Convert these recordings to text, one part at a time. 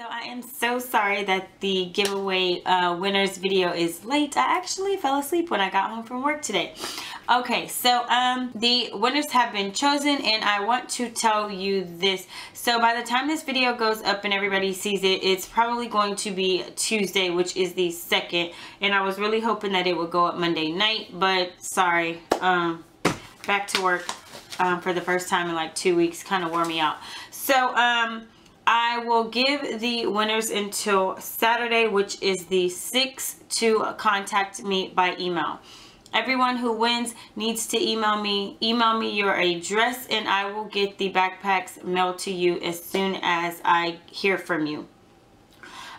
So I am so sorry that the giveaway uh, winners video is late. I actually fell asleep when I got home from work today. Okay, so um, the winners have been chosen and I want to tell you this. So by the time this video goes up and everybody sees it, it's probably going to be Tuesday, which is the second. And I was really hoping that it would go up Monday night, but sorry, um, back to work um, for the first time in like two weeks kind of wore me out. So, um, I will give the winners until Saturday, which is the 6th, to contact me by email. Everyone who wins needs to email me. Email me your address and I will get the backpacks mailed to you as soon as I hear from you.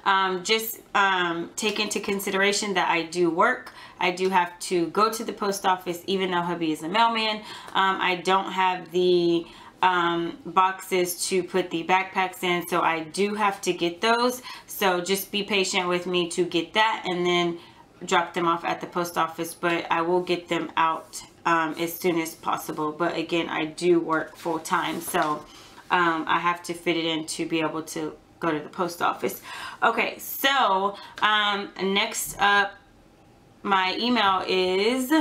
Um, just um, take into consideration that I do work. I do have to go to the post office even though hubby is a mailman. Um, I don't have the um, boxes to put the backpacks in. So I do have to get those. So just be patient with me to get that and then drop them off at the post office but I will get them out um, as soon as possible. But again I do work full-time so um, I have to fit it in to be able to go to the post office. Okay so um, next up my email is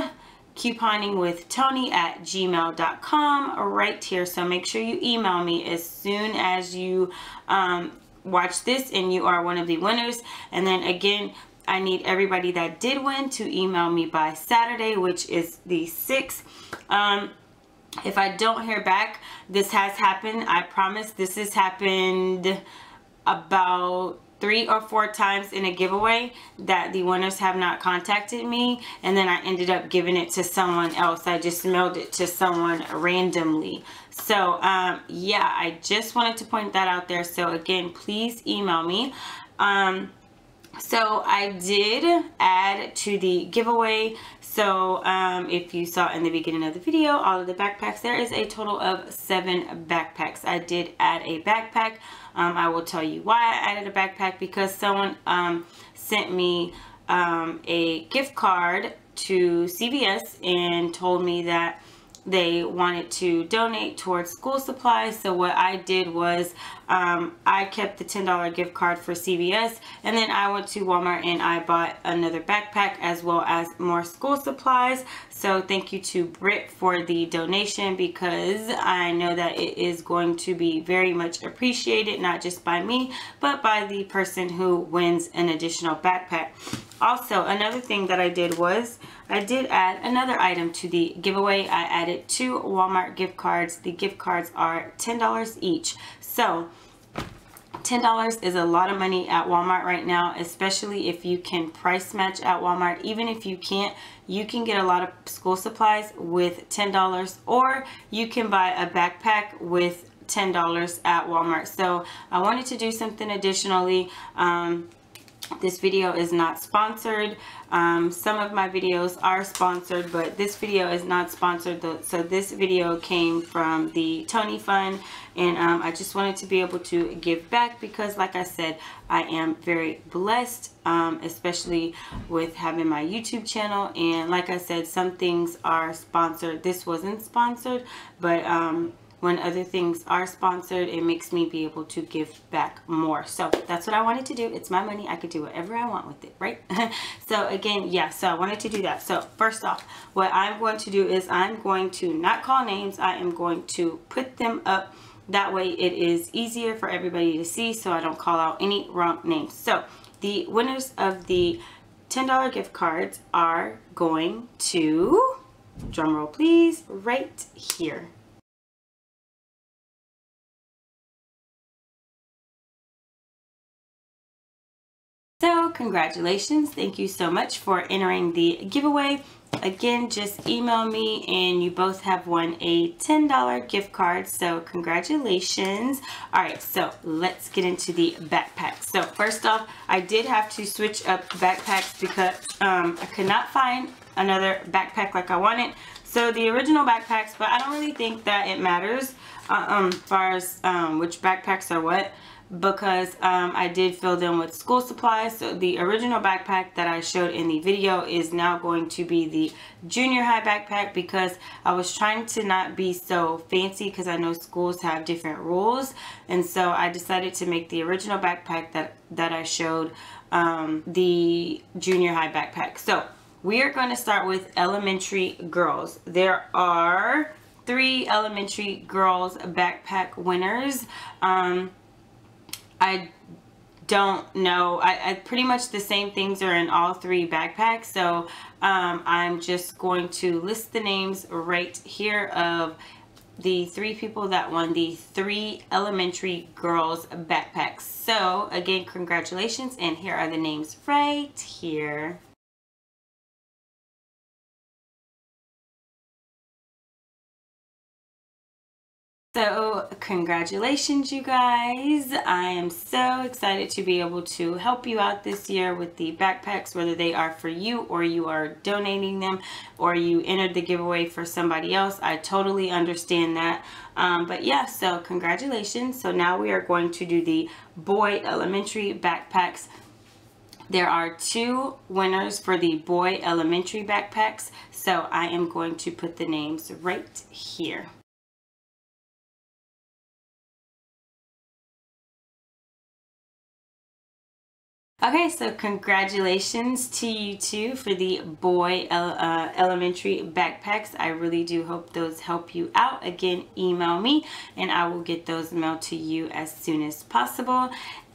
couponing with Toni at gmail.com right here. So make sure you email me as soon as you um, watch this and you are one of the winners. And then again, I need everybody that did win to email me by Saturday, which is the 6th. Um, if I don't hear back, this has happened. I promise this has happened about three or four times in a giveaway that the winners have not contacted me and then I ended up giving it to someone else. I just mailed it to someone randomly. So um, yeah, I just wanted to point that out there. So again, please email me. Um, so I did add to the giveaway so um, if you saw in the beginning of the video all of the backpacks there is a total of seven backpacks. I did add a backpack. Um, I will tell you why I added a backpack because someone um, sent me um, a gift card to CVS and told me that they wanted to donate towards school supplies. So what I did was um, I kept the $10 gift card for CVS and then I went to Walmart and I bought another backpack as well as more school supplies so thank you to Britt for the donation because I know that it is going to be very much appreciated not just by me but by the person who wins an additional backpack also another thing that I did was I did add another item to the giveaway. I added two Walmart gift cards. The gift cards are $10 each. So $10 is a lot of money at Walmart right now, especially if you can price match at Walmart. Even if you can't, you can get a lot of school supplies with $10 or you can buy a backpack with $10 at Walmart. So I wanted to do something additionally. Um, this video is not sponsored. Um, some of my videos are sponsored, but this video is not sponsored. So this video came from the Toni Fund, and um, I just wanted to be able to give back because, like I said, I am very blessed, um, especially with having my YouTube channel. And like I said, some things are sponsored. This wasn't sponsored, but um, when other things are sponsored it makes me be able to give back more. So that's what I wanted to do. It's my money. I could do whatever I want with it right? So again yeah so I wanted to do that. So first off what I'm going to do is I'm going to not call names. I am going to put them up. That way it is easier for everybody to see so I don't call out any wrong names. So the winners of the $10 gift cards are going to drumroll please right here So congratulations. Thank you so much for entering the giveaway. Again, just email me and you both have won a $10 gift card. So congratulations. All right, so let's get into the backpacks. So first off, I did have to switch up backpacks because um, I could not find another backpack like I wanted. So the original backpacks, but I don't really think that it matters uh, um, as far as um, which backpacks are what. Because um, I did fill them with school supplies. So the original backpack that I showed in the video is now going to be the junior high backpack because I was trying to not be so fancy because I know schools have different rules. And so I decided to make the original backpack that, that I showed um, the junior high backpack. So we are going to start with elementary girls. There are three elementary girls backpack winners. Um, I don't know. I, I, pretty much the same things are in all three backpacks. So um, I'm just going to list the names right here of the three people that won the three elementary girls backpacks. So again, congratulations. And here are the names right here. So congratulations you guys. I am so excited to be able to help you out this year with the backpacks, whether they are for you or you are donating them or you entered the giveaway for somebody else. I totally understand that. Um, but yeah, so congratulations. So now we are going to do the boy elementary backpacks. There are two winners for the boy elementary backpacks. So I am going to put the names right here. Okay, so congratulations to you two for the boy uh, elementary backpacks. I really do hope those help you out. Again, email me and I will get those mailed to you as soon as possible.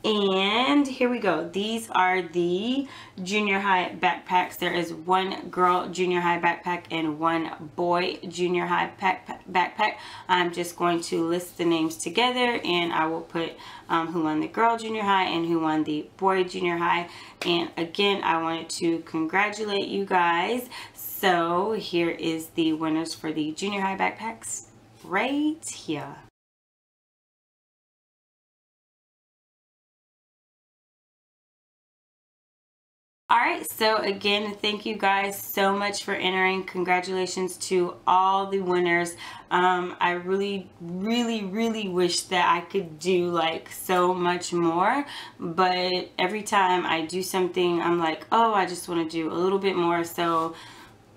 And here we go. These are the junior high backpacks. There is one girl junior high backpack and one boy junior high backpack. I'm just going to list the names together and I will put um, who won the girl junior high and who won the boy junior high. And again, I wanted to congratulate you guys. So here is the winners for the junior high backpacks right here. All right so again thank you guys so much for entering. Congratulations to all the winners. Um, I really really really wish that I could do like so much more but every time I do something I'm like oh I just want to do a little bit more. So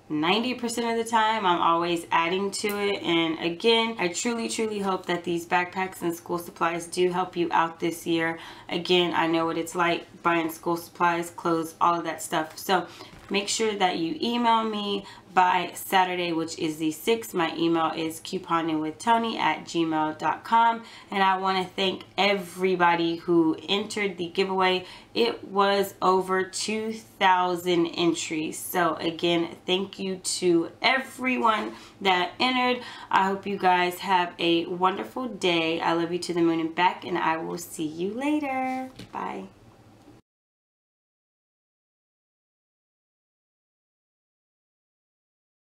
90% of the time I'm always adding to it. And again I truly truly hope that these backpacks and school supplies do help you out this year. Again I know what it's like buying school supplies clothes all of that stuff. So make sure that you email me by Saturday, which is the 6th. My email is couponingwithtoni at gmail.com. And I want to thank everybody who entered the giveaway. It was over 2,000 entries. So again, thank you to everyone that entered. I hope you guys have a wonderful day. I love you to the moon and back, and I will see you later. Bye.